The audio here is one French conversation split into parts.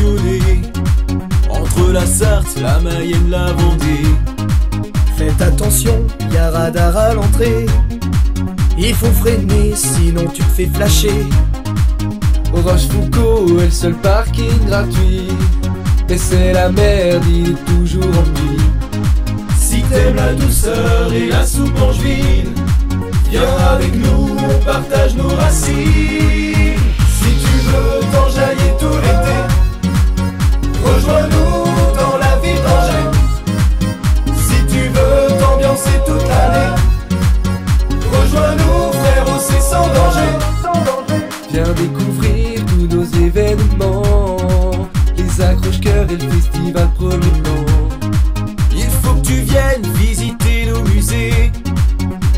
passionné. Entre la Sarthe, la Mayenne, la Vendée. Faites attention, y a radar à l'entrée. Il faut freiner, sinon tu te fais flasher. Au Rochefoucauld est le seul parking gratuit. Et c'est la merde, il est toujours rempli. Si t'aimes la douceur et la soupe angevine, viens avec nous, on partage nos racines. T'ambiancer toute l'année, rejoins-nous frérot, c'est sans danger. Viens découvrir tous nos événements. Les accroche-cœurs et le festival premier plan. Il faut que tu viennes visiter nos musées,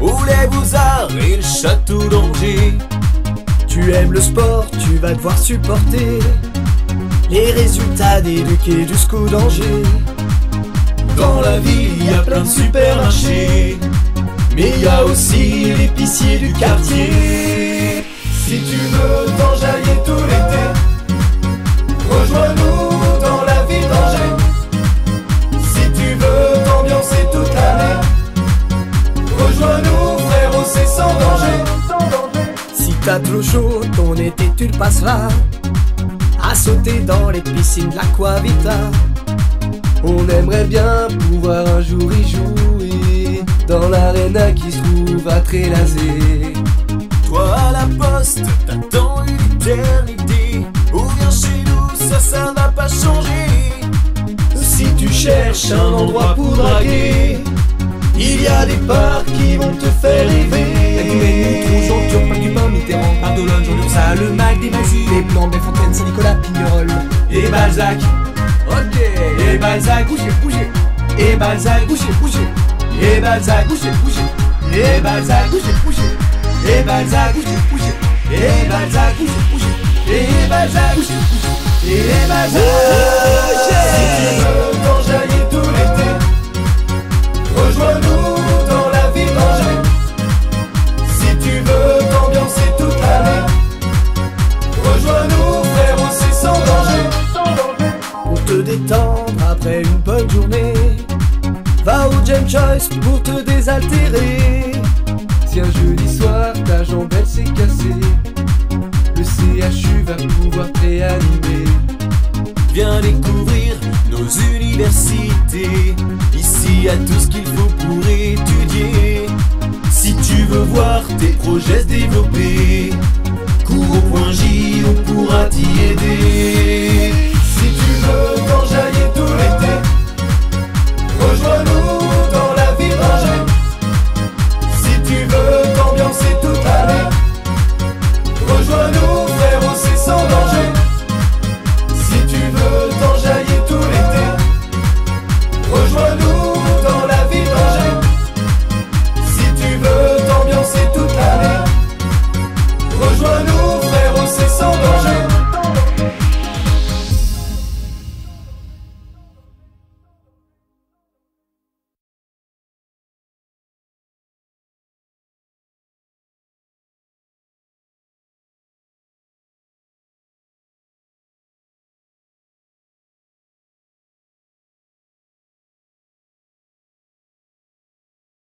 ou les beaux-arts et le château d'Angers. Tu aimes le sport, tu vas devoir supporter les résultats Ducs jusqu'au danger. Dans la ville, il y a plein de supermarchés, mais il y a aussi l'épicier du quartier. Si tu veux t'enjailler tout l'été, rejoins-nous dans la ville d'Angers. Si tu veux t'ambiancer toute l'année, rejoins-nous frérot, c'est sans danger. Si t'as trop chaud, ton été tu le passeras à sauter dans les piscines de l'Aquavita. On aimerait bien pouvoir un jour y jouer dans l'arena qui se trouve à Trélazé. Toi à la poste, t'attends une éternité. Ou viens chez nous, ça, ça va pas changer. Si tu cherches un endroit pour draguer, il y a des parcs qui vont te faire rêver. Mitterrand, Pardolone, Jean ça, le Mac des Mazis, les Blancs, des Fontaines, Saint-Nicolas, Pignerol. Et Balzac, Balzac, bougez, bougez, et Balzac, bougez, bougez, et Balzac, bougez, bougez, et Balzac, bougez, bougez, et Balzac, bougez, bougez, et Balzac, bougez, bougez, et Balzac, bougez, bougez. et Balzac. Si tu tout l'été, rejoins-nous dans la ville d'Angers. Si tu veux t'ambiancer toute l'année, rejoins-nous c'est sans danger. Pour te détendre pour te désaltérer. Si un jeudi soir ta jambe elle s'est cassée, le CHU va pouvoir te réanimer. Viens découvrir nos universités. Ici y a tout ce qu'il faut pour étudier. Si tu veux voir tes projets se São João